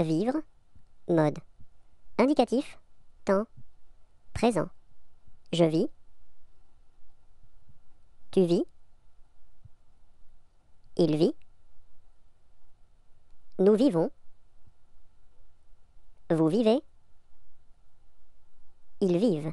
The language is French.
vivre, mode. Indicatif, temps, présent. Je vis. Tu vis. Il vit. Nous vivons. Vous vivez. Ils vivent.